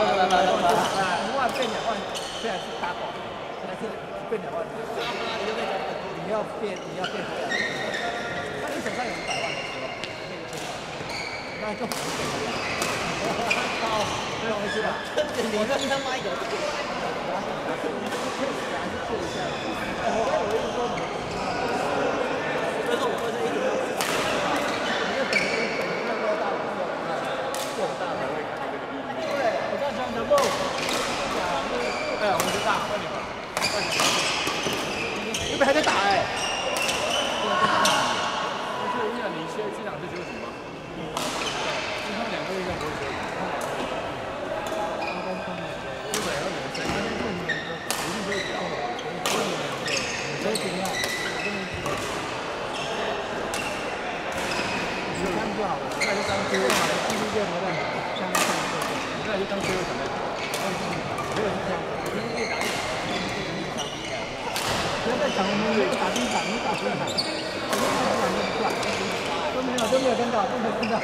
来来来来来，一万变两万，虽然是大宝，但是变两万，你。要变，你要变回来。那你手上有一百万的时候，变一千万，那就很简单了。靠，没有回去吧？你跟他妈有。还是试一下。我我意思说，所以说我说这一点。你就等于等于那个大佬做做大才会看这个利益。对，我这样讲的不？哎，我们就大，快点吧。你们还在打哎？就是因为你先这两次休息吗？因为他们两个月应该不会休息。日本要人生，但是这种人不是说比较好，所以怎么样？你看就好了，那就当最后好了，继续就回来，相当上色。那就当最后准备。没有是这样，我们越打越打，我们没有打第一场，你打第一场，我们打第一场就不算，都没有都没有跟到，都没有跟到。